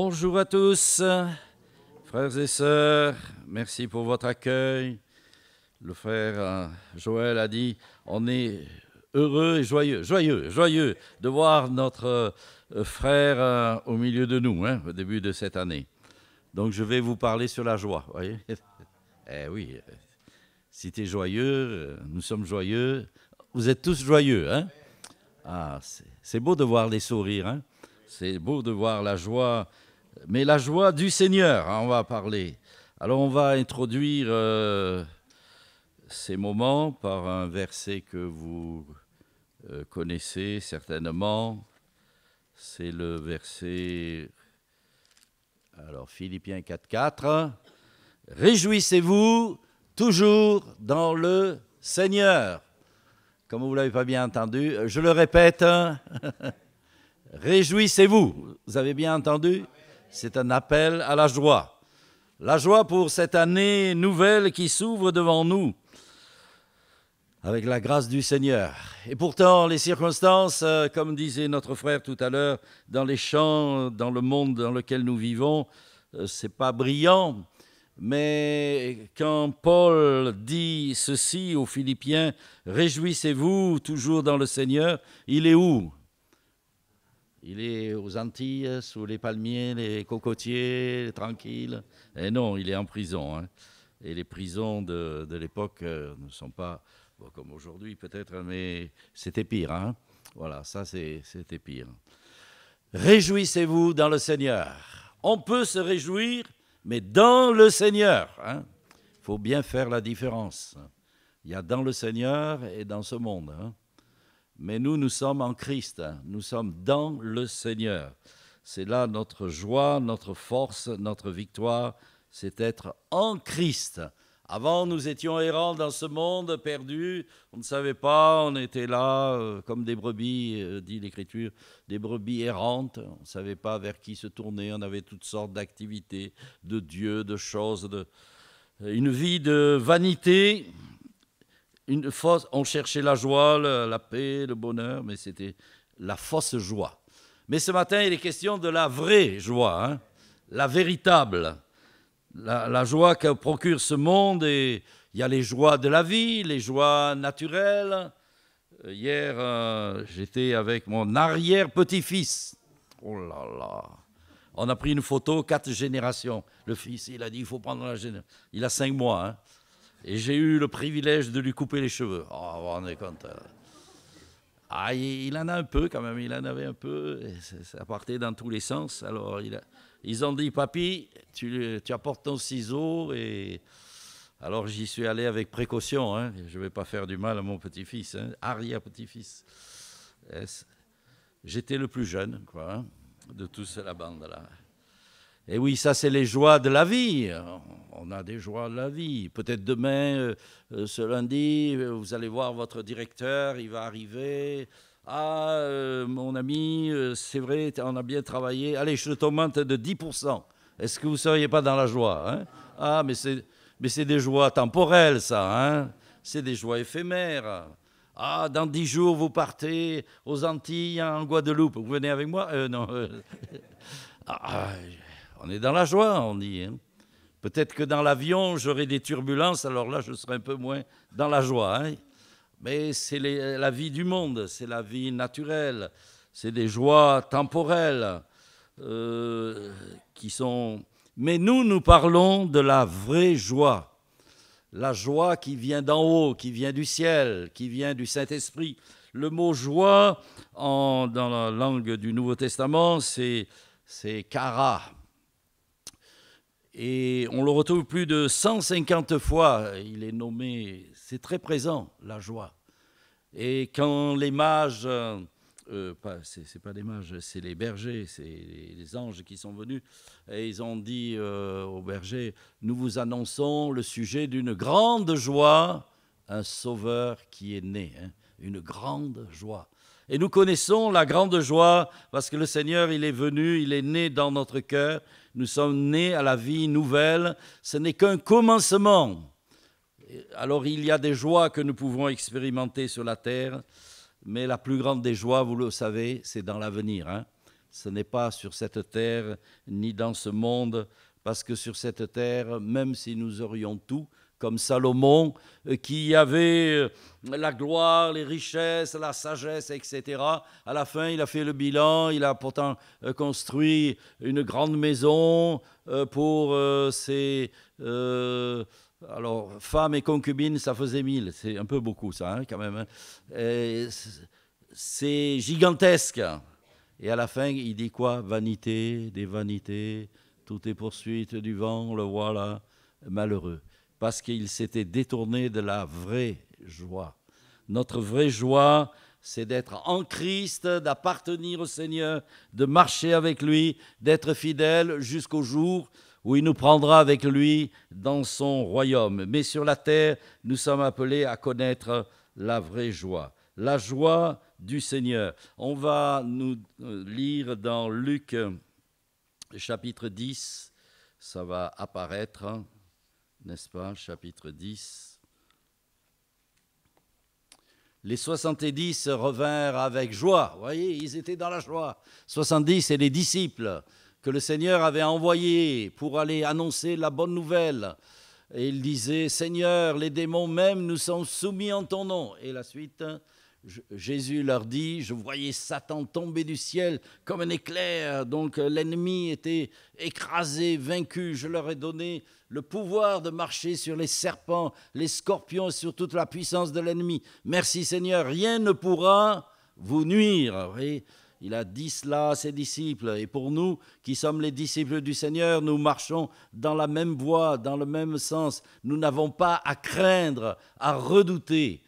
Bonjour à tous, frères et sœurs, merci pour votre accueil. Le frère euh, Joël a dit, on est heureux et joyeux, joyeux, joyeux de voir notre euh, frère euh, au milieu de nous hein, au début de cette année. Donc je vais vous parler sur la joie, Eh oui, si tu es joyeux, nous sommes joyeux, vous êtes tous joyeux, hein? Ah, c'est beau de voir les sourires, hein? C'est beau de voir la joie, mais la joie du Seigneur, hein, on va parler. Alors on va introduire euh, ces moments par un verset que vous euh, connaissez certainement. C'est le verset, alors Philippiens 4.4. Réjouissez-vous toujours dans le Seigneur. Comme vous ne l'avez pas bien entendu, je le répète, réjouissez-vous. Vous avez bien entendu? C'est un appel à la joie. La joie pour cette année nouvelle qui s'ouvre devant nous, avec la grâce du Seigneur. Et pourtant, les circonstances, euh, comme disait notre frère tout à l'heure, dans les champs, dans le monde dans lequel nous vivons, euh, c'est pas brillant. Mais quand Paul dit ceci aux Philippiens, Réjouissez-vous toujours dans le Seigneur, il est où? Il est aux Antilles, sous les palmiers, les cocotiers, tranquille. Et non, il est en prison. Hein. Et les prisons de, l'époque euh, ne sont pas comme aujourd'hui peut-être, mais c'était pire. Hein. voilà, ça c'était pire. Réjouissez-vous dans le Seigneur. On peut se réjouir mais dans le Seigneur. Il hein, faut bien faire la différence. Il y a dans le Seigneur et dans ce monde. Mais nous, nous sommes en Christ. Nous sommes dans le Seigneur. C'est là notre joie, notre force, notre victoire. C'est être en Christ. Avant, nous étions errants dans ce monde, perdus. On ne savait pas, on était là euh, comme des brebis, euh, dit l'Écriture, des brebis errantes. On ne savait pas vers qui se tourner. On avait toutes sortes d'activités, de dieux, de choses, de... une vie de vanité. On cherchait la joie, la paix, le bonheur, mais c'était la fausse joie. Mais ce matin, il est question de la vraie joie, hein, la véritable la, joie que procure ce monde et il y a les joies de la vie, les joies naturelles. Hier, euh, j'étais avec mon arrière-petit-fils. Oh là là. On a pris une photo, quatre générations. Le fils, il a dit, il faut prendre la génération. Il a cinq mois. Hein. Et j'ai eu le privilège de lui couper les cheveux. Oh, vous vous compte euh. ah, il, en a un peu quand même, il en avait un peu. ça partait dans tous les sens. Alors, ils ont dit, papy, tu, apportes ton ciseau. Et alors j'y suis allé avec précaution. Hein. Je ne vais pas faire du mal à mon petit-fils, hein. arrière-petit-fils. J'étais le plus jeune hein, de toute la bande-là. Et oui, ça, c'est les joies de la vie. On a des joies de la vie. Peut-être demain, euh, ce lundi, vous allez voir votre directeur, il va arriver. Ah, euh, mon ami, euh, c'est vrai, on a bien travaillé. Allez, je t'augmente de 10%. Est-ce que vous ne seriez pas dans la joie hein? Ah, mais c'est, mais c'est des joies temporelles, ça. Hein? C'est des joies éphémères. Ah, dans 10 jours, vous partez aux Antilles, en Guadeloupe. Vous venez avec moi? Euh, Non. Ah, on est dans la joie, on dit. Hein Peut-être que dans l'avion, j'aurai des turbulences, alors là, je serai un peu moins dans la joie. Hein mais c'est la vie du monde, c'est la vie naturelle, c'est des joies temporelles euh, qui sont... Mais nous, nous parlons de la vraie joie, la joie qui vient d'en haut, qui vient du ciel, qui vient du Saint-Esprit. Le mot joie, dans la langue du Nouveau Testament, c'est kara. Et on le retrouve plus de 150 fois. Il est nommé c'est très présent, la joie. Et quand les mages, euh, euh c'est pas des mages, c'est les bergers, c'est les anges qui sont venus, et ils ont dit euh, aux bergers, nous vous annonçons le sujet d'une grande joie, un sauveur qui est né, hein, une grande joie. Et nous connaissons la grande joie parce que le Seigneur, il est venu, il est né dans notre cœur, nous sommes nés à la vie nouvelle, ce n'est qu'un commencement alors il y a des joies que nous pouvons expérimenter sur la terre, Mais la plus grande des joies, vous le savez, c'est dans l'avenir. Hein. Ce n'est pas sur cette terre ni dans ce monde, parce que sur cette terre, même si nous aurions tout, comme Salomon, euh, qui avait euh, la gloire, les richesses, la sagesse, etc. À la fin, il a fait le bilan, il a pourtant euh, construit une grande maison pour ses... alors, femmes et concubines, ça faisait mille. C'est un peu beaucoup, ça, hein, quand même. Hein. C'est gigantesque. Et à la fin, il dit quoi? Vanité, des vanités, tout est poursuite du vent, le voilà, malheureux parce qu'il s'était détourné de la vraie joie. Notre vraie joie, c'est d'être en Christ, d'appartenir au Seigneur, de marcher avec lui, d'être fidèle jusqu'au jour où il nous prendra avec lui dans son royaume. Mais sur la terre, nous sommes appelés à connaître la vraie joie, la joie du Seigneur. On va nous euh, lire dans Luc chapitre 10, ça va apparaître n'est-ce pas, chapitre 10. Les 70 revinrent avec joie. Vous voyez, ils étaient dans la joie. 70, et les disciples que le Seigneur avait envoyés pour aller annoncer la bonne nouvelle. Et ils disaient, Seigneur, les démons même nous sont soumis en ton nom. Et la suite, Jésus leur dit, je voyais Satan tomber du ciel comme un éclair, donc l'ennemi était écrasé, vaincu, je leur ai donné le pouvoir de marcher sur les serpents, les scorpions, sur toute la puissance de l'ennemi. Merci Seigneur, rien ne pourra vous nuire. il a dit cela à ses disciples. Et pour nous, qui sommes les disciples du Seigneur, nous marchons dans la même voie, dans le même sens. Nous n'avons pas à craindre, à redouter.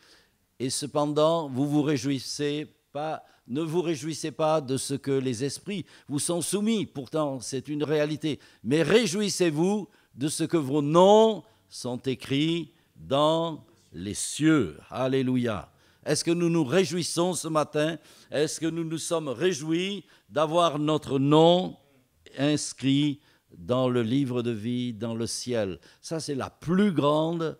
Et cependant, vous ne vous réjouissez pas de ce que les esprits vous sont soumis. Pourtant, c'est une réalité. Mais réjouissez-vous de ce que vos noms sont écrits dans les cieux. Alléluia. Est-ce que nous nous réjouissons ce matin? Est-ce que nous nous sommes réjouis d'avoir notre nom inscrit dans le livre de vie, dans le ciel? Ça, c'est la plus grande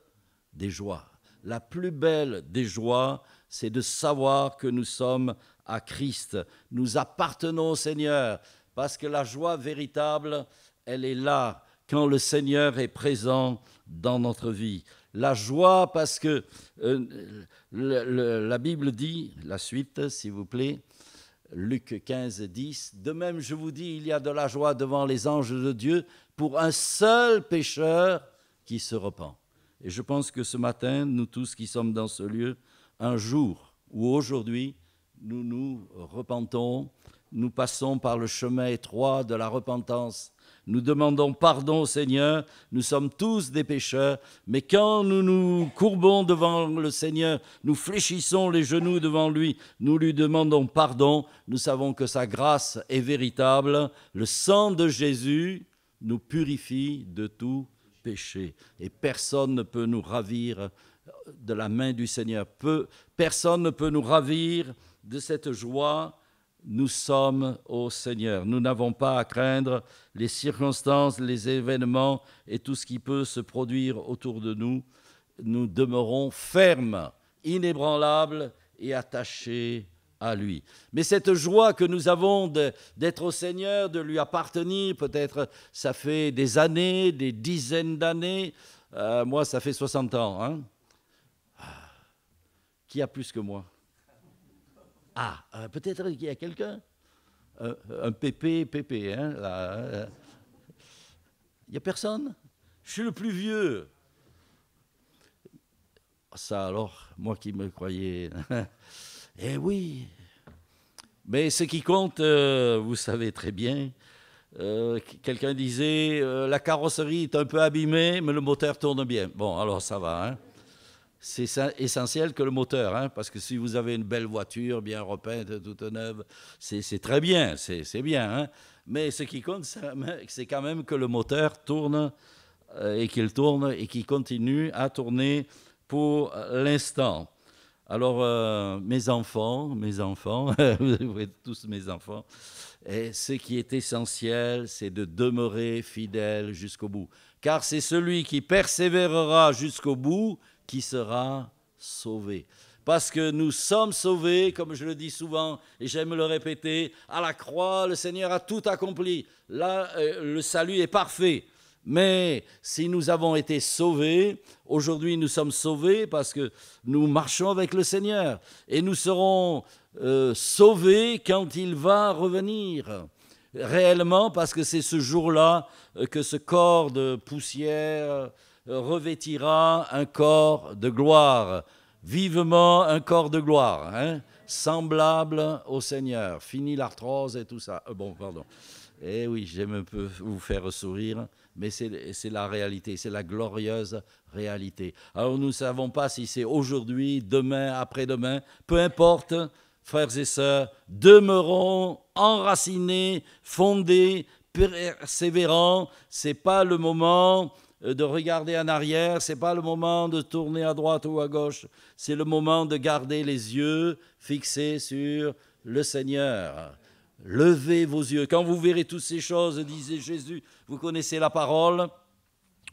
des joies. La plus belle des joies, c'est de savoir que nous sommes à Christ. Nous appartenons au Seigneur, parce que la joie véritable, elle est là quand le Seigneur est présent dans notre vie. La joie parce que euh, la Bible dit, la suite s'il vous plaît, Luc 15, 10, De même je vous dis, il y a de la joie devant les anges de Dieu pour un seul pécheur qui se repent. Et je pense que ce matin, nous tous qui sommes dans ce lieu, un jour ou aujourd'hui, nous nous repentons, nous passons par le chemin étroit de la repentance. Nous demandons pardon au Seigneur, nous sommes tous des pécheurs, mais quand nous nous courbons devant le Seigneur, nous fléchissons les genoux devant lui, nous lui demandons pardon, nous savons que sa grâce est véritable, le sang de Jésus nous purifie de tout péché, et personne ne peut nous ravir de la main du Seigneur, personne ne peut nous ravir de cette joie nous sommes au Seigneur. Nous n'avons pas à craindre les circonstances, les événements et tout ce qui peut se produire autour de nous. Nous demeurons fermes, inébranlables et attachés à lui. Mais cette joie que nous avons d'être au Seigneur, de lui appartenir, peut-être ça fait des années, des dizaines d'années, euh, moi ça fait 60 ans. Hein. Ah. Qui a plus que moi? Ah, euh, peut-être qu'il y a quelqu'un? Un pépé, pépé, hein euh. Il n'y a personne? Je suis le plus vieux. Ça alors, moi qui me croyais. Eh oui. Mais ce qui compte, euh, vous savez très bien, quelqu'un disait, la carrosserie est un peu abîmée, mais le moteur tourne bien. Bon, alors ça va. Hein c'est essentiel que le moteur, hein, parce que si vous avez une belle voiture bien repeinte, toute neuve, c'est très bien, c'est bien. Hein. mais ce qui compte, c'est quand même que le moteur tourne euh, et qu'il tourne et qu'il continue à tourner pour l'instant. Alors, euh, mes enfants, mes enfants, vous êtes tous mes enfants, et ce qui est essentiel, c'est de demeurer fidèle jusqu'au bout. Car c'est celui qui persévérera jusqu'au bout qui sera sauvé. parce que nous sommes sauvés, comme je le dis souvent, et j'aime le répéter, à la croix, le Seigneur a tout accompli. Là, euh, le salut est parfait. Mais si nous avons été sauvés, aujourd'hui nous sommes sauvés parce que nous marchons avec le Seigneur. Et nous serons euh, sauvés quand il va revenir. Réellement, parce que c'est ce jour-là euh, que ce corps de poussière revêtira un corps de gloire vivement un corps de gloire, hein, semblable au Seigneur. Fini l'arthrose et tout ça. Euh, bon, pardon. Eh oui, j'aime un peu vous faire sourire, mais c'est la réalité, c'est la glorieuse réalité. Alors nous ne savons pas si c'est aujourd'hui, demain, après-demain, peu importe, frères et sœurs, demeurons enracinés, fondés, persévérants. C'est pas le moment euh, de regarder en arrière, c'est pas le moment de tourner à droite ou à gauche, c'est le moment de garder les yeux fixés sur le Seigneur. Levez vos yeux. Quand vous verrez toutes ces choses, disait Jésus, vous connaissez la parole,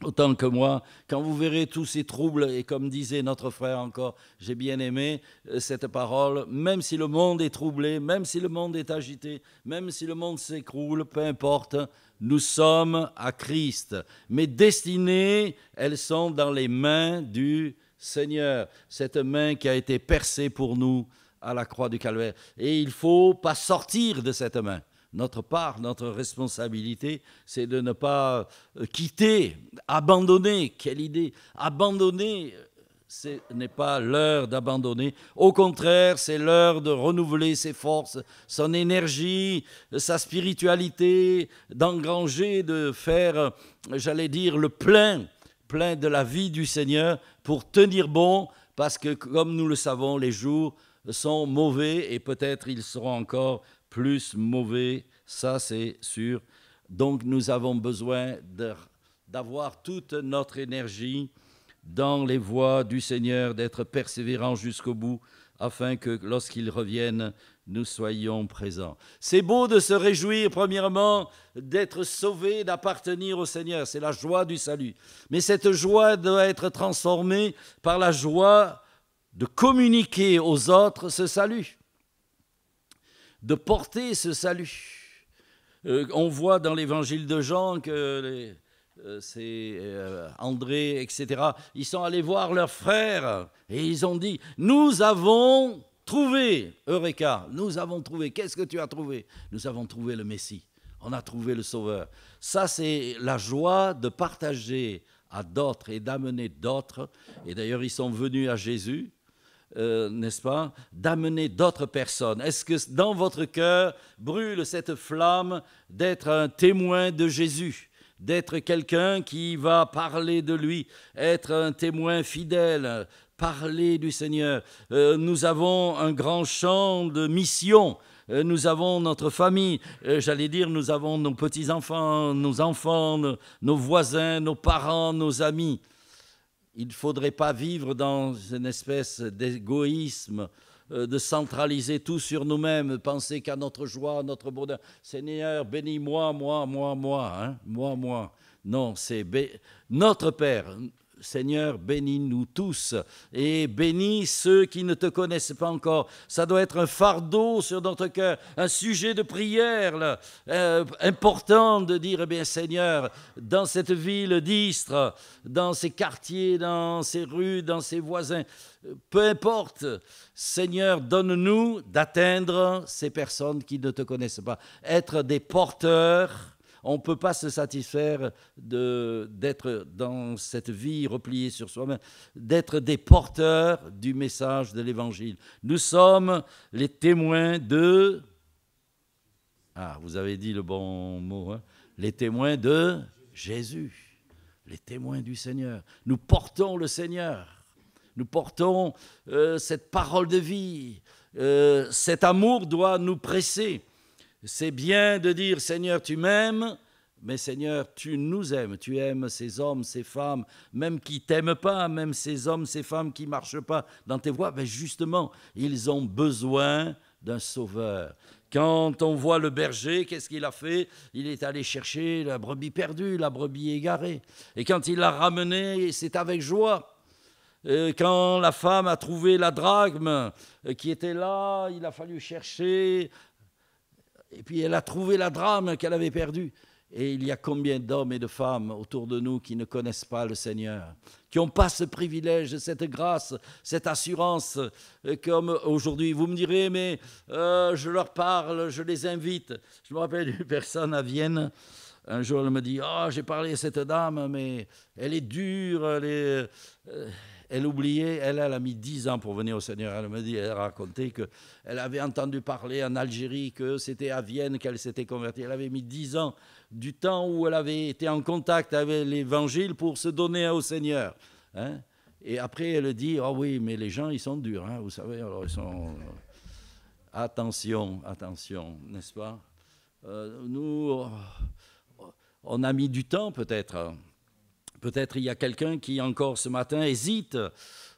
autant que moi, quand vous verrez tous ces troubles, et comme disait notre frère encore, j'ai bien aimé euh, cette parole, même si le monde est troublé, même si le monde est agité, même si le monde s'écroule, peu importe, nous sommes à Christ. Mes destinées, elles sont dans les mains du Seigneur, cette main qui a été percée pour nous à la croix du Calvaire. Et il ne faut pas sortir de cette main. Notre part, notre responsabilité, c'est de ne pas euh, quitter, abandonner. Quelle idée Abandonner ce n'est pas l'heure d'abandonner. Au contraire, c'est l'heure de renouveler ses forces, son énergie, sa spiritualité, d'engranger, de faire, j'allais dire, le plein, plein de la vie du Seigneur pour tenir bon, parce que comme nous le savons, les jours sont mauvais et peut-être ils seront encore plus mauvais, ça c'est sûr. Donc nous avons besoin d'avoir toute notre énergie dans les voies du Seigneur, d'être persévérants jusqu'au bout, afin que lorsqu'il revienne, nous soyons présents. C'est beau de se réjouir, premièrement, d'être sauvé, d'appartenir au Seigneur. C'est la joie du salut. Mais cette joie doit être transformée par la joie de communiquer aux autres ce salut, de porter ce salut. Euh, on voit dans l'évangile de Jean que les, euh, c'est euh, André, etc. Ils sont allés voir leurs frères et ils ont dit, nous avons trouvé, Eureka, nous avons trouvé. Qu'est-ce que tu as trouvé? Nous avons trouvé le Messie. On a trouvé le Sauveur. Ça, c'est la joie de partager à d'autres et d'amener d'autres. Et d'ailleurs, ils sont venus à Jésus, euh, n'est-ce pas D'amener d'autres personnes. Est-ce que dans votre cœur brûle cette flamme d'être un témoin de Jésus d'être quelqu'un qui va parler de lui, être un témoin fidèle, parler du Seigneur? Euh, nous avons un grand champ de mission. Euh, nous avons notre famille, j'allais dire, nous avons nos petits-enfants, nos enfants, nos voisins, nos parents, nos amis. Il ne faudrait pas vivre dans une espèce d'égoïsme euh, de centraliser tout sur nous-mêmes, penser qu'à notre joie, notre bonheur. Seigneur, bénis-moi, moi, moi, moi, hein, moi, moi. Non, c'est notre Père. Seigneur, bénis-nous tous et bénis ceux qui ne te connaissent pas encore. Ça doit être un fardeau sur notre cœur, un sujet de prière euh, important de dire, eh bien Seigneur, dans cette ville d'Istre, dans ces quartiers, dans ces rues, dans ces voisins, peu importe, Seigneur, donne-nous d'atteindre ces personnes qui ne te connaissent pas, être des porteurs on ne peut pas se satisfaire d'être dans cette vie repliée sur soi-même, d'être des porteurs du message de l'Évangile. Nous sommes les témoins de... Ah, vous avez dit le bon mot, hein les témoins de Jésus, les témoins du Seigneur. Nous portons le Seigneur, nous portons euh, cette parole de vie. Euh, cet amour doit nous presser. C'est bien de dire Seigneur, tu m'aimes, mais Seigneur, tu nous aimes, tu aimes ces hommes, ces femmes, même qui t'aiment pas, même ces hommes, ces femmes qui marchent pas dans tes voies. Mais justement, ils ont besoin d'un sauveur. Quand on voit le berger, qu'est-ce qu'il a fait? Il est allé chercher la brebis perdue, la brebis égarée. Et quand il l'a ramenée, c'est avec joie. quand la femme a trouvé la drachme qui était là, il a fallu chercher. Et puis elle a trouvé la drame qu'elle avait perdue. Et il y a combien d'hommes et de femmes autour de nous qui ne connaissent pas le Seigneur, qui n'ont pas ce privilège, cette grâce, cette assurance, euh, comme aujourd'hui. Vous me direz, mais euh, je leur parle, je les invite. Je me rappelle d'une personne à Vienne. Un jour, elle me dit, oh, j'ai parlé à cette dame, mais elle est dure, elle est... Euh, elle oubliait, elle, elle a mis dix ans pour venir au Seigneur. Elle me dit, elle a raconté qu'elle avait entendu parler en Algérie que c'était à Vienne qu'elle s'était convertie. Elle avait mis dix ans du temps où elle avait été en contact avec l'Évangile pour se donner au Seigneur. Hein. Et après, elle dit, oh oui, mais les gens, ils sont durs, hein, vous savez, alors ils sont... Attention, attention, n'est-ce pas? Euh, Nous, on a mis du temps peut-être. Peut-être il y a quelqu'un qui encore ce matin hésite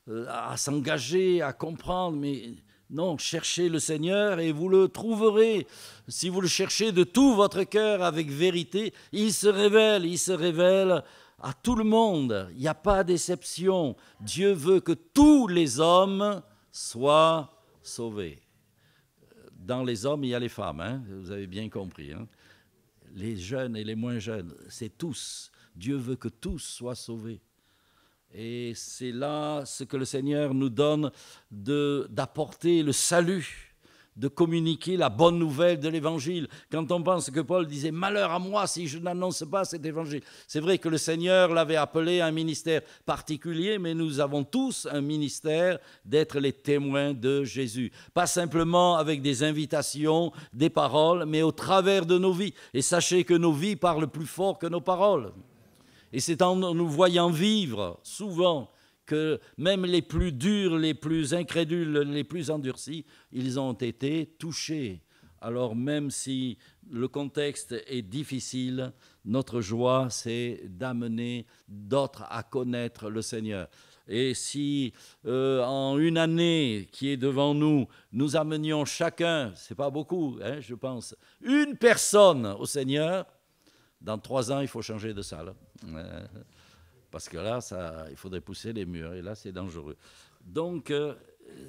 euh, à s'engager, à comprendre, mais non, cherchez le Seigneur et vous le trouverez. Si vous le cherchez de tout votre cœur avec vérité, il se révèle, il se révèle à tout le monde. Il n'y a pas d'exception. Dieu veut que tous les hommes soient sauvés. Dans les hommes, il y a les femmes, hein. vous avez bien compris. Hein. les jeunes et les moins jeunes, c'est tous. Dieu veut que tous soient sauvés. Et c'est là ce que le Seigneur nous donne d'apporter le salut de communiquer la bonne nouvelle de l'évangile. Quand on pense que Paul disait Malheur à moi si je n'annonce pas cet évangile. C'est vrai que le Seigneur l'avait appelé un ministère particulier, mais nous avons tous un ministère d'être les témoins de Jésus. Pas simplement avec des invitations, des paroles, mais au travers de nos vies. Et sachez que nos vies parlent plus fort que nos paroles. Et c'est en nous voyant vivre souvent que même les plus durs, les plus incrédules, les plus endurcis, ils ont été touchés. Alors même si le contexte est difficile, notre joie, c'est d'amener d'autres à connaître le Seigneur. Et si euh, en une année qui est devant nous, nous amenions chacun, c'est pas beaucoup, hein, je pense, une personne au Seigneur, dans trois ans, il faut changer de salle. Euh, parce que là, ça, il faudrait pousser les murs, et là, c'est dangereux. Donc, euh,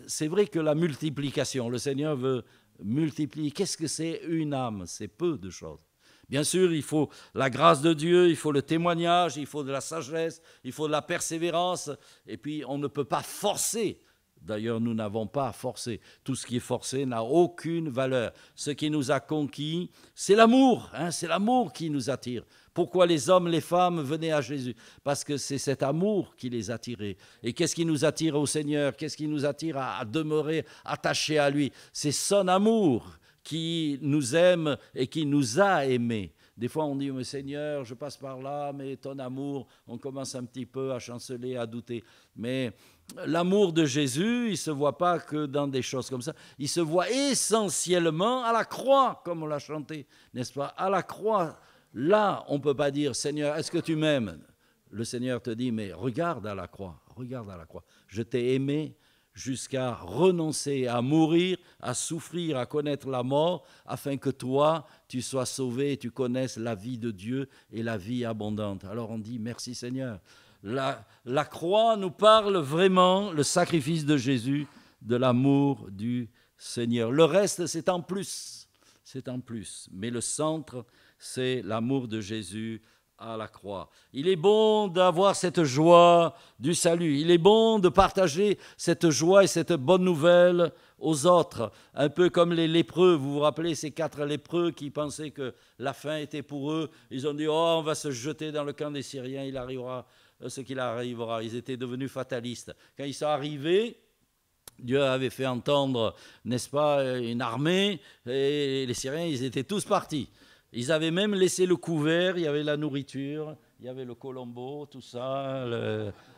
c'est vrai que la multiplication, le Seigneur veut multiplier. Qu'est-ce que c'est une âme? C'est peu de choses. Bien sûr, il faut la grâce de Dieu, il faut le témoignage, il faut de la sagesse, il faut de la persévérance, et puis on ne peut pas forcer D'ailleurs, nous n'avons pas forcé. Tout ce qui est forcé n'a aucune valeur. Ce qui nous a conquis, c'est l'amour. Hein, c'est l'amour qui nous attire. Pourquoi les hommes, les femmes venaient à Jésus? Parce que c'est cet amour qui les attirait. Et qu'est-ce qui nous attire au Seigneur? Qu'est-ce qui nous attire à, demeurer attachés à lui? C'est son amour qui nous aime et qui nous a aimés. Des fois, on dit, Seigneur, je passe par là, mais ton amour, on commence un petit peu à chanceler, à douter. Mais l'amour de Jésus, il ne se voit pas que dans des choses comme ça. Il se voit essentiellement à la croix, comme on l'a chanté, n'est-ce pas? À la croix, là, on ne peut pas dire, Seigneur, est-ce que tu m'aimes? Le Seigneur te dit, mais regarde à la croix, regarde à la croix. Je t'ai aimé jusqu'à renoncer à mourir, à souffrir, à connaître la mort, afin que toi, tu sois sauvé et tu connaisses la vie de Dieu et la vie abondante. Alors on dit, merci Seigneur. La, la croix nous parle vraiment, le sacrifice de Jésus, de l'amour du Seigneur. Le reste, c'est en plus. C'est en plus. Mais le centre, c'est l'amour de Jésus à la croix. Il est bon d'avoir cette joie du salut. Il est bon de partager cette joie et cette bonne nouvelle aux autres. Un peu comme les lépreux. Vous vous rappelez ces quatre lépreux qui pensaient que la fin était pour eux. Ils ont dit, oh, on va se jeter dans le camp des Syriens. Il arrivera euh, ce qu'il arrivera. Ils étaient devenus fatalistes. Quand ils sont arrivés, Dieu avait fait entendre, n'est-ce pas, une armée, et les Syriens, ils étaient tous partis. Ils avaient même laissé le couvert, il y avait la nourriture, il y avait le colombo, tout ça,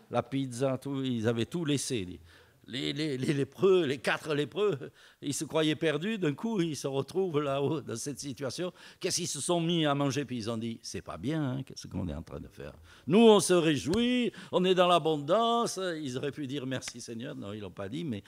la pizza, tout, ils avaient tout laissé les, lépreux, les quatre lépreux, ils se croyaient perdus. D'un coup, ils se retrouvent là-haut dans cette situation. Qu'est-ce qu'ils se sont mis à manger? Puis ils ont dit c'est pas bien, hein, qu'est-ce qu'on est en train de faire? Nous, on se réjouit, on est dans l'abondance. Ils auraient pu dire merci Seigneur. Non, ils l'ont pas dit, mais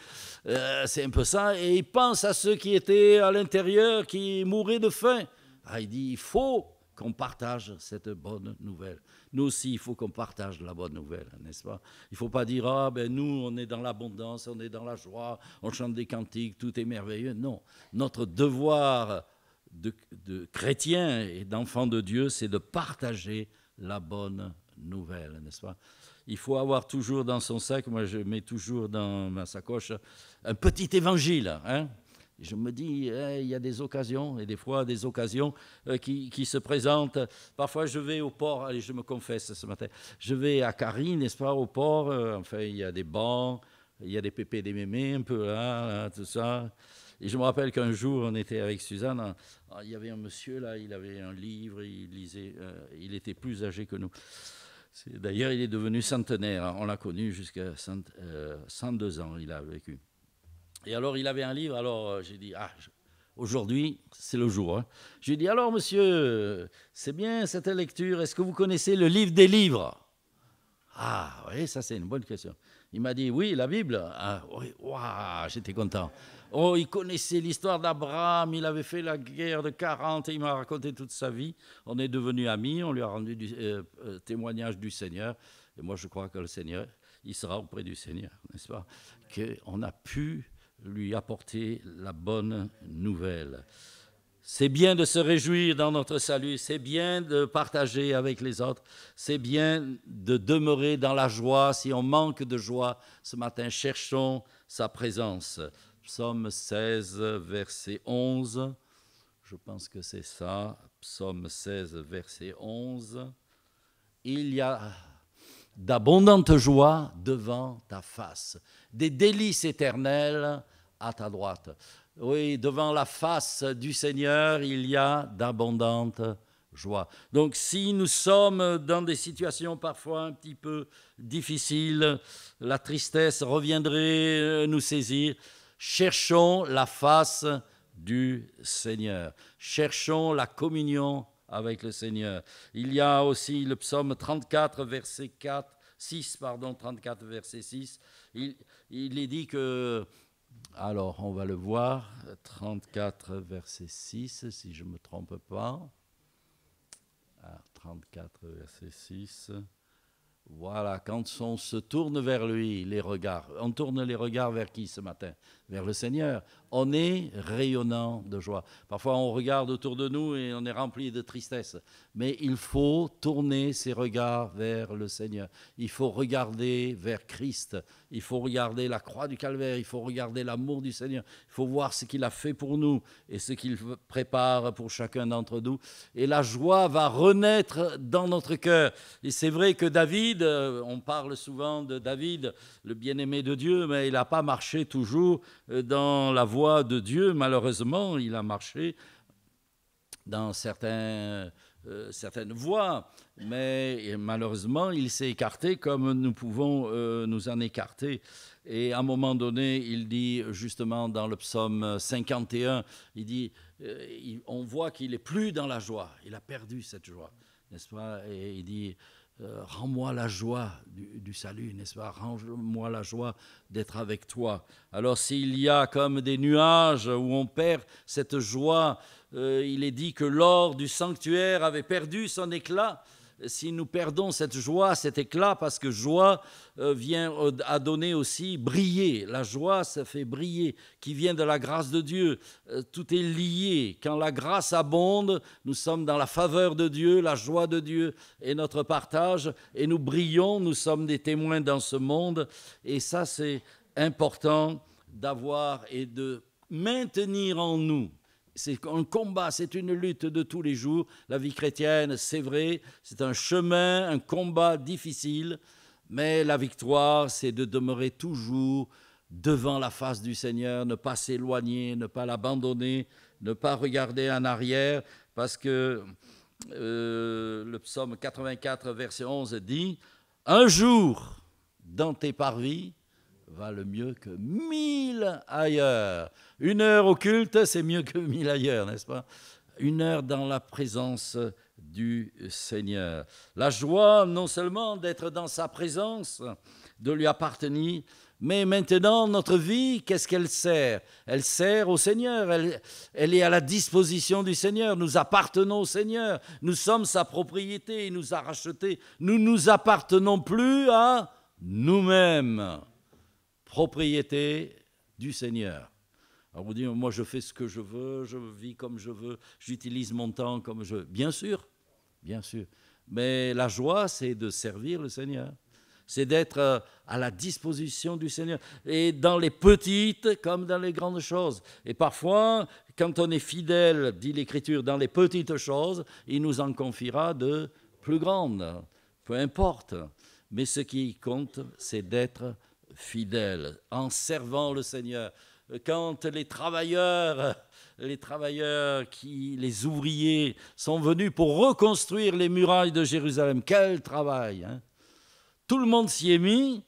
euh, c'est un peu ça. Et ils pensent à ceux qui étaient à l'intérieur, qui mouraient de faim. Ah, il dit il faut qu'on partage cette bonne nouvelle. Nous aussi, il faut qu'on partage la bonne nouvelle, n'est-ce pas? Il ne faut pas dire, ah ben nous, on est dans l'abondance, on est dans la joie, on chante des cantiques, tout est merveilleux. Non, notre devoir de, de chrétien et d'enfant de Dieu, c'est de partager la bonne nouvelle, n'est-ce pas? Il faut avoir toujours dans son sac, moi je mets toujours dans ma sacoche, un petit évangile, hein? Je me dis, il y a des occasions, et des fois des occasions euh, qui, se présentent. Parfois, je vais au port, allez, je me confesse ce matin, je vais à Carine, n'est-ce pas, au port, euh, enfin, il y a des bancs, il y a des pépés, des mémés, un peu là, tout ça. Et je me rappelle qu'un jour, on était avec Suzanne, il y avait un monsieur là, il avait un livre, il lisait, euh, il était plus âgé que nous. D'ailleurs, il est devenu centenaire, on l'a connu jusqu'à 102 ans, il a vécu. Et alors, il avait un livre. Alors, euh, j'ai dit, ah, aujourd'hui, c'est le jour. Hein. J'ai dit, alors, monsieur, c'est bien cette lecture. Est-ce que vous connaissez le livre des livres? Ah, oui, ça, c'est une bonne question. Il m'a dit, oui, la Bible. Ah, oui, j'étais content. Oh, il connaissait l'histoire d'Abraham, il avait fait la guerre de 40 et il m'a raconté toute sa vie. On est devenus amis, on lui a rendu du euh, euh, témoignage du Seigneur. Et moi, je crois que le Seigneur, il sera auprès du Seigneur, n'est-ce pas? Qu'on a pu lui apporter la bonne nouvelle. C'est bien de se réjouir dans notre salut, c'est bien de partager avec les autres, c'est bien de demeurer dans la joie. Si on manque de joie ce matin, cherchons sa présence. Psaume 16, verset 11. Je pense que c'est ça. Psaume 16, verset 11. Il y a d'abondante joie devant ta face, des délices éternelles à ta droite. Oui, devant la face du Seigneur, il y a d'abondantes joie. Donc si nous sommes dans des situations parfois un petit peu difficiles, la tristesse reviendrait nous saisir, cherchons la face du Seigneur. Cherchons la communion avec le Seigneur. Il y a aussi le psaume 34, verset 4, 6, pardon, 34, verset 6. Il, est dit que, alors on va le voir, 34, verset 6, si je ne me trompe pas. 34, ah, verset 6. Voilà, quand on se tourne vers lui, les regards, on tourne les regards vers qui ce matin? Vers le Seigneur. On est rayonnant de joie. Parfois, on regarde autour de nous et on est rempli de tristesse. Mais il faut tourner ses regards vers le Seigneur. Il faut regarder vers Christ. Il faut regarder la croix du calvaire. Il faut regarder l'amour du Seigneur. Il faut voir ce qu'il a fait pour nous et ce qu'il prépare pour chacun d'entre nous. Et la joie va renaître dans notre cœur. Et c'est vrai que David, euh, on parle souvent de David, le bien-aimé de Dieu, mais il n'a pas marché toujours dans la voie de Dieu. Malheureusement, il a marché dans euh, certaines voies, mais malheureusement, il s'est écarté comme nous pouvons euh, nous en écarter. Et à un moment donné, il dit justement dans le psaume 51, il dit, on voit qu'il est plus dans la joie, il a perdu cette joie, n'est-ce pas? Et il dit, euh, rends-moi la joie du, salut, n'est-ce pas? Rends-moi la joie d'être avec toi. Alors s'il y a comme des nuages où on perd cette joie, euh, il est dit que l'or du sanctuaire avait perdu son éclat si nous perdons cette joie, cet éclat, parce que joie euh, vient euh, à donner aussi briller. La joie, ça fait briller, qui vient de la grâce de Dieu. Euh, tout est lié. Quand la grâce abonde, nous sommes dans la faveur de Dieu, la joie de Dieu est notre partage, et nous brillons, nous sommes des témoins dans ce monde. Et ça, c'est important d'avoir et de maintenir en nous c'est un combat, c'est une lutte de tous les jours. La vie chrétienne, c'est vrai, c'est un chemin, un combat difficile, mais la victoire, c'est de demeurer toujours devant la face du Seigneur, ne pas s'éloigner, ne pas l'abandonner, ne pas regarder en arrière, parce que euh, le psaume 84, verset 11 dit, Un jour dans tes parvis, le mieux que mille ailleurs. Une heure au culte, c'est mieux que mille ailleurs, n'est-ce pas? Une heure dans la présence du Seigneur. La joie, non seulement d'être dans sa présence, de lui appartenir, Mais maintenant, notre vie, qu'est-ce qu'elle sert? Elle sert au Seigneur, elle, elle, est à la disposition du Seigneur, nous appartenons au Seigneur, nous sommes sa propriété, il nous a rachetés, nous nous appartenons plus à nous-mêmes, propriété du Seigneur. Alors vous dites, moi je fais ce que je veux, je vis comme je veux, j'utilise mon temps comme je veux. Bien sûr, bien sûr. Mais la joie, c'est de servir le Seigneur c'est d'être euh, à la disposition du Seigneur. Et dans les petites comme dans les grandes choses. Et parfois, quand on est fidèle, dit l'Écriture, dans les petites choses, il nous en confiera de plus grandes. Peu importe. Mais ce qui compte, c'est d'être fidèle en servant le Seigneur. Quand les travailleurs, les travailleurs qui, les ouvriers, sont venus pour reconstruire les murailles de Jérusalem, quel travail hein tout le monde s'y est mis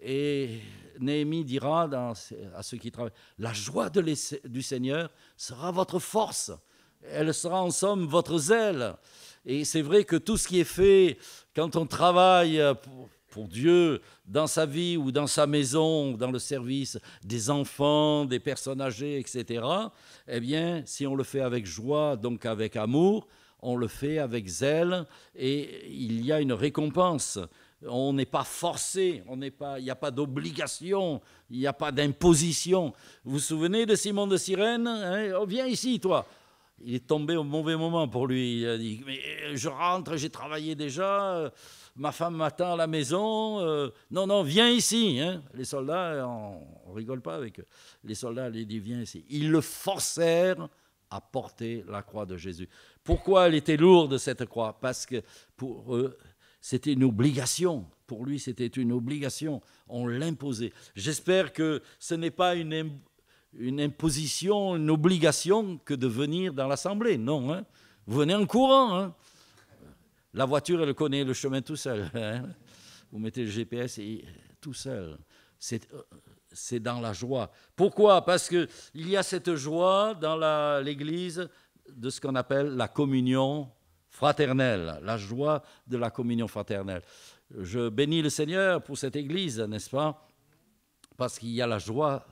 et Néhémie dira à ceux qui travaillent, la joie du Seigneur sera votre force, elle sera en somme votre zèle. Et c'est vrai que tout ce qui est fait quand on travaille pour, pour Dieu dans sa vie ou dans sa maison, dans le service des enfants, des personnes âgées, etc., eh bien, si on le fait avec joie, donc avec amour, on le fait avec zèle et il y a une récompense on n'est pas forcé, il n'y a pas d'obligation, il n'y a pas d'imposition. Vous vous souvenez de Simon de Cyrène hein? oh, Viens ici, toi. Il est tombé au mauvais moment pour lui. Il a dit Mais euh, je rentre, j'ai travaillé déjà, ma femme m'attend à la maison. Euh, non, non, viens ici. Hein. Les soldats, on, ne rigole pas avec eux. Les soldats lui disent Viens ici. Ils le forcèrent à porter la croix de Jésus. Pourquoi elle était lourde, cette croix? Parce que pour eux, c'était une obligation. Pour lui, c'était une obligation. On l'imposait. J'espère que ce n'est pas une, une, imposition, une obligation que de venir dans l'Assemblée. Non, hein. vous venez en courant. Hein. La voiture, elle connaît le chemin tout seul. Hein. Vous mettez le GPS et tout seul. C'est dans la joie. Pourquoi? Parce qu'il y a cette joie dans l'Église de ce qu'on appelle la communion fraternelle, la joie de la communion fraternelle. Je bénis le Seigneur pour cette Église, n'est-ce pas? Parce qu'il y a la joie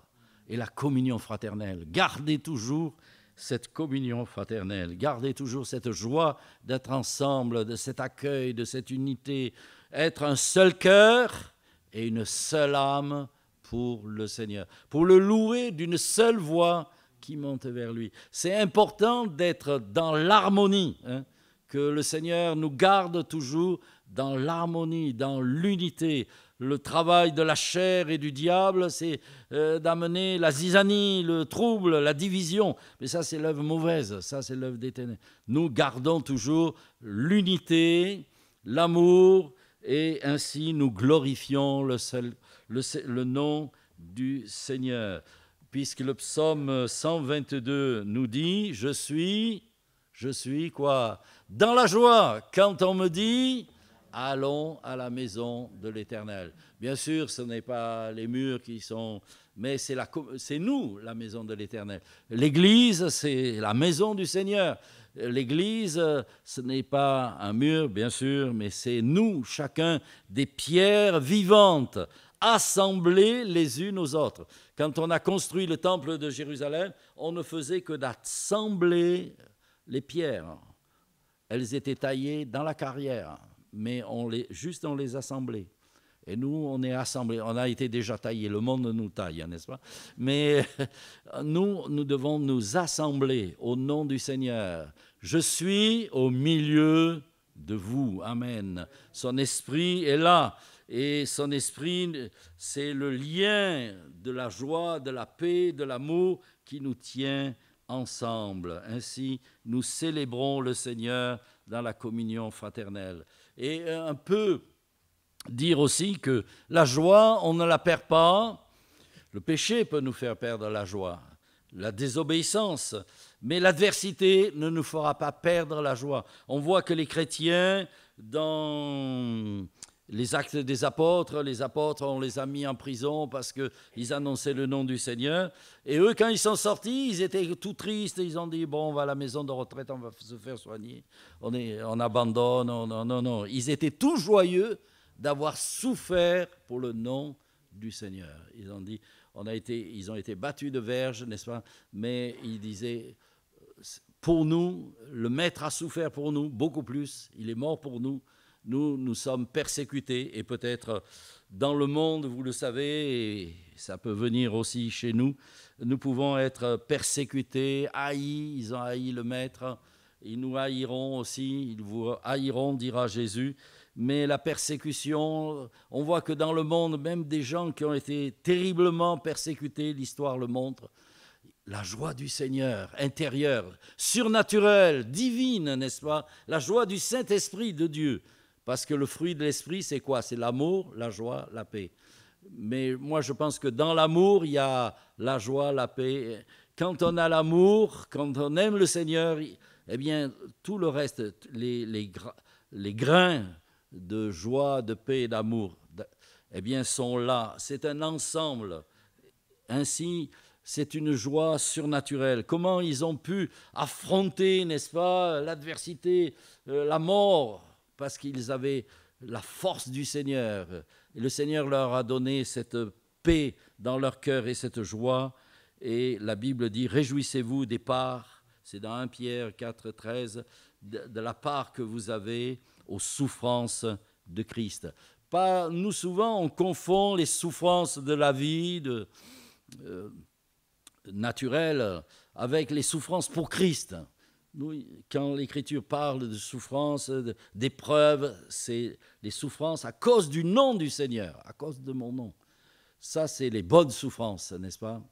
et la communion fraternelle. Gardez toujours cette communion fraternelle, gardez toujours cette joie d'être ensemble, de cet accueil, de cette unité, être un seul cœur et une seule âme pour le Seigneur, pour le louer d'une seule voix qui monte vers lui. C'est important d'être dans l'harmonie. Hein que le Seigneur nous garde toujours dans l'harmonie, dans l'unité. Le travail de la chair et du diable, c'est euh, d'amener la zizanie, le trouble, la division. Mais ça, c'est l'œuvre mauvaise, ça, c'est l'œuvre des ténèbres. Nous gardons toujours l'unité, l'amour, et ainsi nous glorifions le, le, le nom du Seigneur. Puisque le psaume 122 nous dit, je suis, je suis quoi? Dans la joie quand on me dit allons à la maison de l'Éternel. Bien sûr, ce n'est pas les murs qui sont, mais c'est, nous la maison de l'Éternel. L'Église, c'est la maison du Seigneur. L'Église, ce n'est pas un mur, bien sûr, mais c'est nous, chacun, des pierres vivantes, assemblées les unes aux autres. Quand on a construit le temple de Jérusalem, on ne faisait que d'assembler les pierres elles étaient taillées dans la carrière, mais on les, juste on les assemblait. Et nous, on est assemblés, on a été déjà taillés, le monde nous taille, n'est-ce pas? Mais nous, nous devons nous assembler au nom du Seigneur. Je suis au milieu de vous. Amen. Son esprit est là. Et son esprit, c'est le lien de la joie, de la paix, de l'amour qui nous tient ensemble. Ainsi, nous célébrons le Seigneur dans la communion fraternelle. Et euh, un peu dire aussi que la joie, on ne la perd pas. Le péché peut nous faire perdre la joie, la désobéissance, mais l'adversité ne nous fera pas perdre la joie. On voit que les chrétiens, dans les actes des apôtres, les apôtres, on les a mis en prison parce qu'ils annonçaient le nom du Seigneur. Et eux, quand ils sont sortis, ils étaient tout tristes. Ils ont dit, bon, on va à la maison de retraite, on va se faire soigner. On, est, on abandonne. Non, non, non, non. Ils étaient tout joyeux d'avoir souffert pour le nom du Seigneur. Ils ont dit, on a été, ils ont été battus de verge, n'est-ce pas? Mais ils disaient, pour nous, le Maître a souffert pour nous beaucoup plus. Il est mort pour nous. Nous, nous sommes persécutés et peut-être dans le monde, vous le savez, et ça peut venir aussi chez nous, nous pouvons être persécutés, haïs. Ils ont haï le Maître. Ils nous haïront aussi. Ils vous haïront, dira Jésus mais la persécution, on voit que dans le monde, même des gens qui ont été terriblement persécutés, l'histoire le montre, la joie du Seigneur, intérieure, surnaturelle, divine, n'est-ce pas? La joie du Saint-Esprit de Dieu. Parce que le fruit de l'Esprit, c'est quoi? C'est l'amour, la joie, la paix. Mais moi, je pense que dans l'amour, il y a la joie, la paix. Quand on a l'amour, quand on aime le Seigneur, eh bien, tout le reste, les, grains de joie, de paix et d'amour, eh bien, sont là. C'est un ensemble. Ainsi, c'est une joie surnaturelle. Comment ils ont pu affronter, n'est-ce pas, l'adversité, euh, la mort, parce qu'ils avaient la force du Seigneur. Et le Seigneur leur a donné cette paix dans leur cœur et cette joie. Et la Bible dit, réjouissez-vous des parts, c'est dans 1 Pierre 4, 13, de la part que vous avez aux souffrances de Christ. Nous, souvent, on confond les souffrances de la vie euh, naturelle avec les souffrances pour Christ. Quand l'Écriture parle de souffrances, d'épreuves, c'est les souffrances à cause du nom du Seigneur, à cause de mon nom. Ça, c'est les bonnes souffrances, n'est-ce pas?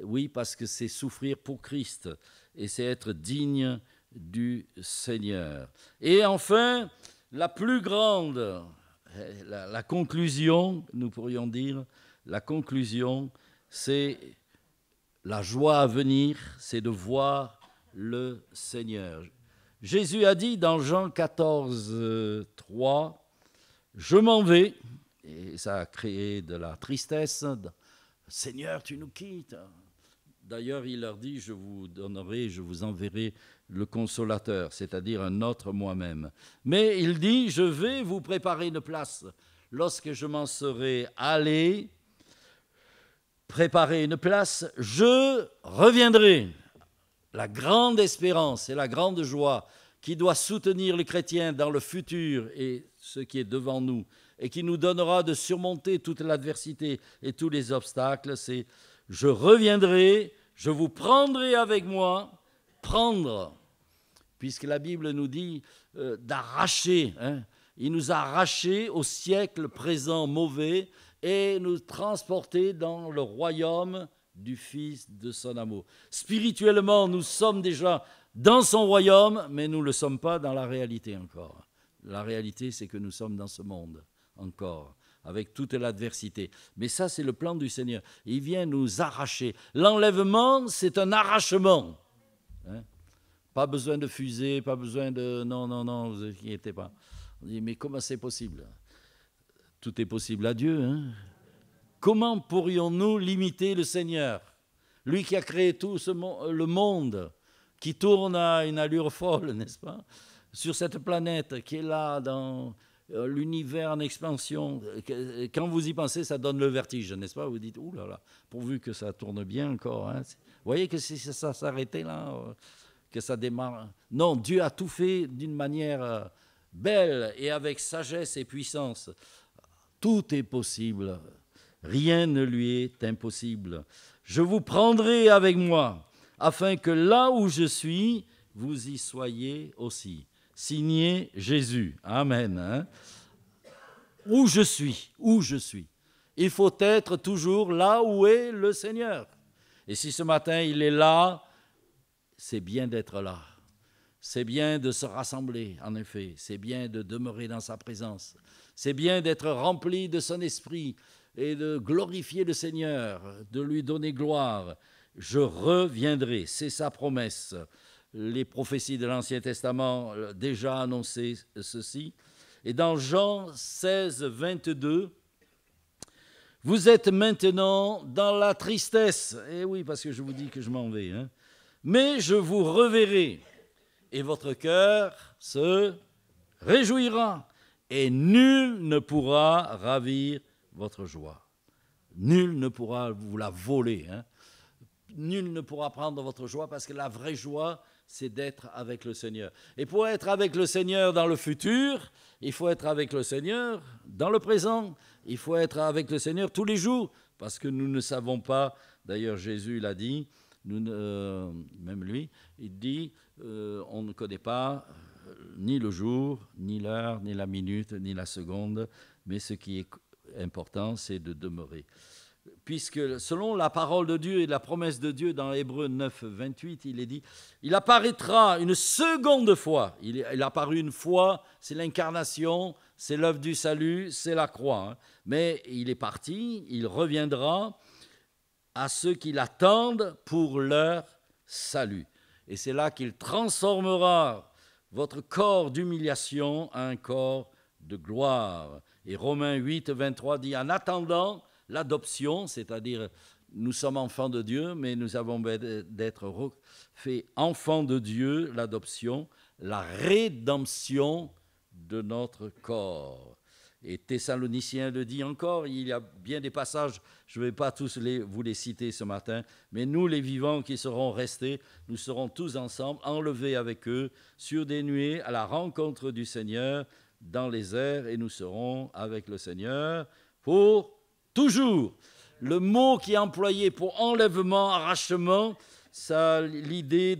Oui, parce que c'est souffrir pour Christ et c'est être digne du Seigneur. Et enfin, la plus grande, la, conclusion, nous pourrions dire, la conclusion, c'est la joie à venir, c'est de voir le Seigneur. Jésus a dit dans Jean 14, 3, Je m'en vais, et ça a créé de la tristesse. Seigneur, tu nous quittes. D'ailleurs, il leur dit, je vous donnerai, je vous enverrai le consolateur, c'est-à-dire un autre moi-même. Mais il dit, je vais vous préparer une place. Lorsque je m'en serai allé, préparer une place, je reviendrai. La grande espérance et la grande joie qui doit soutenir le chrétien dans le futur et ce qui est devant nous, et qui nous donnera de surmonter toute l'adversité et tous les obstacles, c'est je reviendrai, je vous prendrai avec moi, prendre, puisque la Bible nous dit euh, d'arracher. Hein. Il nous a arrachés au siècle présent mauvais et nous transporter dans le royaume du Fils de son amour. Spirituellement, nous sommes déjà dans son royaume, mais nous ne le sommes pas dans la réalité encore. La réalité, c'est que nous sommes dans ce monde encore avec toute l'adversité. Mais ça, c'est le plan du Seigneur. Il vient nous arracher. L'enlèvement, c'est un arrachement. Hein? pas besoin de fusée, pas besoin de... Non, non, non, vous inquiétez pas. On dit, mais comment c'est possible? Tout est possible à Dieu. Hein comment pourrions-nous limiter le Seigneur Lui qui a créé tout le monde, qui tourne à une allure folle, n'est-ce pas Sur cette planète qui est là dans euh, l'univers en expansion, euh, quand vous y pensez, ça donne le vertige, n'est-ce pas Vous dites, ouh là là, pourvu que ça tourne bien encore. Hein. Vous voyez que si ça s'arrêtait là, euh, que ça démarre. Non, Dieu a tout fait d'une manière belle et avec sagesse et puissance. Tout est possible. Rien ne lui est impossible. Je vous prendrai avec moi, afin que là où je suis, vous y soyez aussi signé Jésus. Amen. Hein. Où je suis, où je suis. Il faut être toujours là où est le Seigneur. Et si ce matin il est là, c'est bien d'être là. C'est bien de se rassembler, en effet. C'est bien de demeurer dans sa présence. C'est bien d'être rempli de son esprit et de glorifier le Seigneur, de lui donner gloire. Je reviendrai, c'est sa promesse les prophéties de l'Ancien Testament euh, déjà annonçaient ceci. Et dans Jean 16, 22, vous êtes maintenant dans la tristesse. Eh oui, parce que je vous dis que je m'en vais. Hein. Mais je vous reverrai, et votre cœur se réjouira, et nul ne pourra ravir votre joie. nul ne pourra vous la voler. Hein. Nul ne pourra prendre votre joie parce que la vraie joie, c'est d'être avec le Seigneur. Et pour être avec le Seigneur dans le futur, il faut être avec le Seigneur dans le présent. Il faut être avec le Seigneur tous les jours parce que nous ne savons pas, d'ailleurs Jésus l'a dit, nous, même lui, il dit, euh, on ne connaît pas euh, ni le jour, ni l'heure, ni la minute, ni la seconde, mais ce qui est important, c'est de demeurer. Puisque selon la parole de Dieu et la promesse de Dieu dans Hébreu 9, 28, il est dit, il apparaîtra une seconde fois. Il est apparu une fois, c'est l'incarnation, c'est l'œuvre du salut, c'est la croix. Hein. Mais il est parti, il reviendra à ceux qui l'attendent pour leur salut. Et c'est là qu'il transformera votre corps d'humiliation en un corps de gloire. Et Romains 8, 23 dit, en attendant l'adoption, c'est-à-dire nous sommes enfants de Dieu, mais nous avons d'être faits enfants de Dieu, l'adoption, la rédemption de notre corps. Et Thessaloniciens le dit encore, il y a bien des passages, je ne vais pas tous les, vous les citer ce matin, mais nous les vivants qui serons restés, nous serons tous ensemble enlevés avec eux sur des nuées à la rencontre du Seigneur dans les airs et nous serons avec le Seigneur pour toujours. Le mot qui est employé pour enlèvement, arrachement, ça l'idée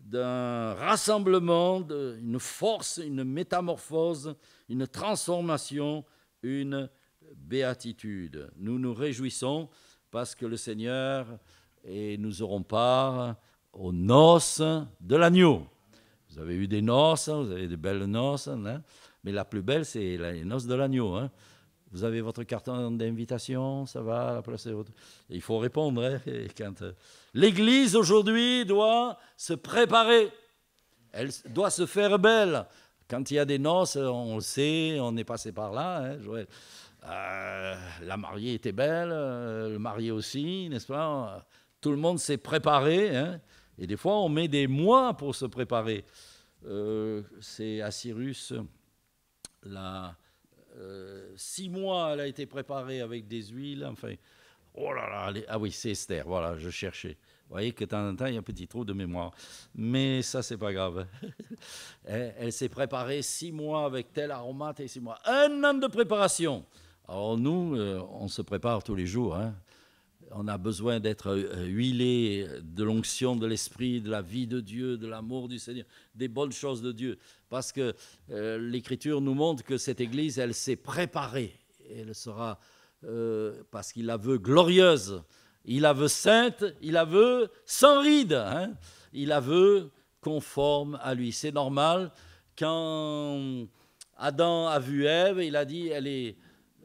d'un rassemblement, d'une force, une métamorphose, une transformation, une béatitude. Nous nous réjouissons parce que le Seigneur et nous aurons part aux noces de l'agneau. Vous avez eu des noces, vous avez de belles noces, hein, mais la plus belle, c'est les noces de l'agneau. Hein. Vous avez votre carton d'invitation, ça va, la place Il faut répondre. Hein, euh, L'Église aujourd'hui doit se préparer, elle doit se faire belle. Quand il y a des noces, on le sait, on est passé par là, hein, euh, la mariée était belle, euh, le marié aussi, n'est-ce pas? Tout le monde s'est préparé, et des fois on met des mois pour se préparer. C'est à Cyrus, la, six mois elle a été préparée avec des huiles, enfin, oh là là, ah oui, c'est Esther, voilà, je cherchais. Vous voyez que de temps en temps, il y a un petit trou de mémoire. Mais ça, c'est pas grave. elle, s'est préparée six mois avec tel aromate et six mois. Un an de préparation. Alors nous, euh, on se prépare tous les jours. Hein. On a besoin d'être euh, huilé de l'onction de l'Esprit, de la vie de Dieu, de l'amour du Seigneur, des bonnes choses de Dieu. Parce que euh, l'Écriture nous montre que cette Église, elle s'est préparée. Elle sera, parce qu'il la veut glorieuse. Il la veut sainte, il la veut sans ride, hein. il la veut conforme à lui. C'est normal. Quand Adam a vu Ève, il a dit, elle est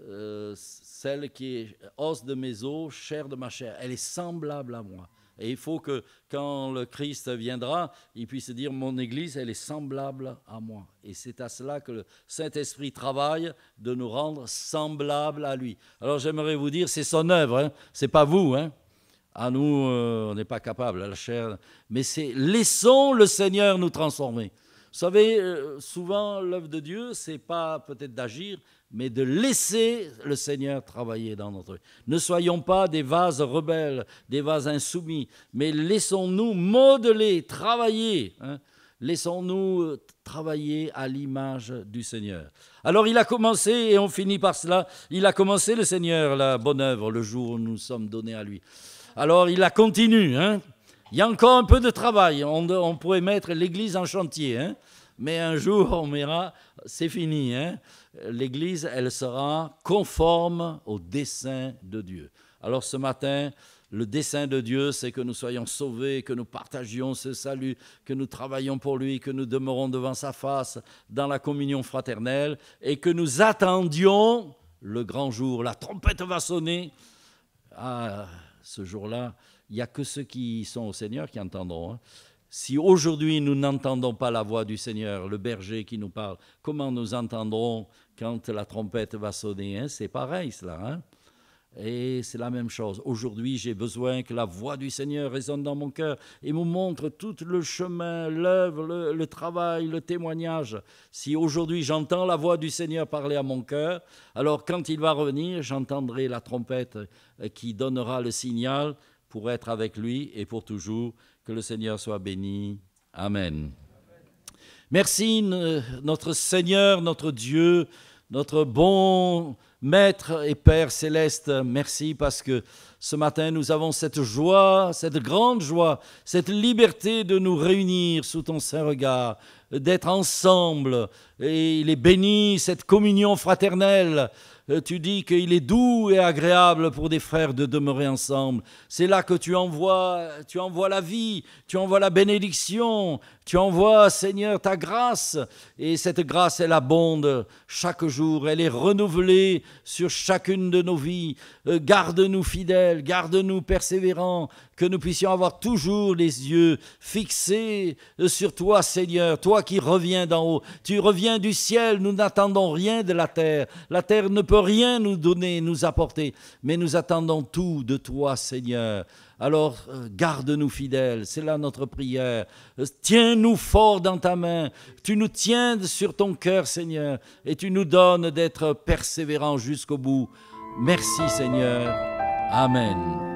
euh, celle qui est os de mes os, chair de ma chair. Elle est semblable à moi. Et il faut que quand le Christ viendra, il puisse dire, mon Église, elle est semblable à moi. Et c'est à cela que le Saint-Esprit travaille, de nous rendre semblables à lui. Alors j'aimerais vous dire, c'est son œuvre, hein. c'est pas vous. Hein. À nous, euh, on n'est pas capable, la chair. Mais c'est laissons le Seigneur nous transformer. Vous savez, euh, souvent, l'œuvre de Dieu, c'est pas peut-être d'agir, mais de laisser le Seigneur travailler dans notre vie. Ne soyons pas des vases rebelles, des vases insoumis, mais laissons-nous modeler, travailler. Hein. Laissons-nous euh, travailler à l'image du Seigneur. Alors il a commencé, et on finit par cela, il a commencé le Seigneur, la bonne œuvre, le jour où nous sommes donnés à lui. Alors il la continue. Hein. Il y a encore un peu de travail. On, pourrait mettre l'Église en chantier. Hein. Mais un jour, on verra, c'est fini. l'Église, elle sera conforme au dessein de Dieu. Alors ce matin, le dessein de Dieu, c'est que nous soyons sauvés, que nous partagions ce salut, que nous travaillons pour lui, que nous demeurons devant sa face dans la communion fraternelle et que nous attendions le grand jour. La trompette va sonner. Ah, ce jour-là, il n'y a que ceux qui sont au Seigneur qui entendront. Hein. Si aujourd'hui nous n'entendons pas la voix du Seigneur, le berger qui nous parle, comment nous entendrons quand la trompette va sonner hein? C'est pareil cela. Hein? Et c'est la même chose. Aujourd'hui, j'ai besoin que la voix du Seigneur résonne dans mon cœur et me montre tout le chemin, l'œuvre, le, le, travail, le témoignage. Si aujourd'hui j'entends la voix du Seigneur parler à mon cœur, alors quand il va revenir, j'entendrai la trompette qui donnera le signal pour être avec lui et pour toujours. Que le Seigneur soit béni. Amen. Merci notre Seigneur, notre Dieu, notre bon Maître et Père céleste, merci parce que ce matin nous avons cette joie, cette grande joie, cette liberté de nous réunir sous ton saint regard, d'être ensemble. Et il est béni cette communion fraternelle euh, tu dis qu'il est doux et agréable pour des frères de demeurer ensemble. C'est là que tu envoies, tu envoies la vie, tu envoies la bénédiction, tu envoies, Seigneur, ta grâce. Et cette grâce, elle abonde chaque jour, elle est renouvelée sur chacune de nos vies. Euh, garde-nous fidèles, garde-nous persévérants, que nous puissions avoir toujours les yeux fixés sur toi, Seigneur, toi qui reviens d'en haut. Tu reviens du ciel, nous n'attendons rien de la terre. La terre ne peut rien nous donner, nous apporter, mais nous attendons tout de toi, Seigneur. Alors euh, garde-nous fidèles, c'est là notre prière. Euh, tiens-nous fort dans ta main, tu nous tiens sur ton cœur, Seigneur, et tu nous donnes d'être persévérants jusqu'au bout. Merci, Seigneur. Amen.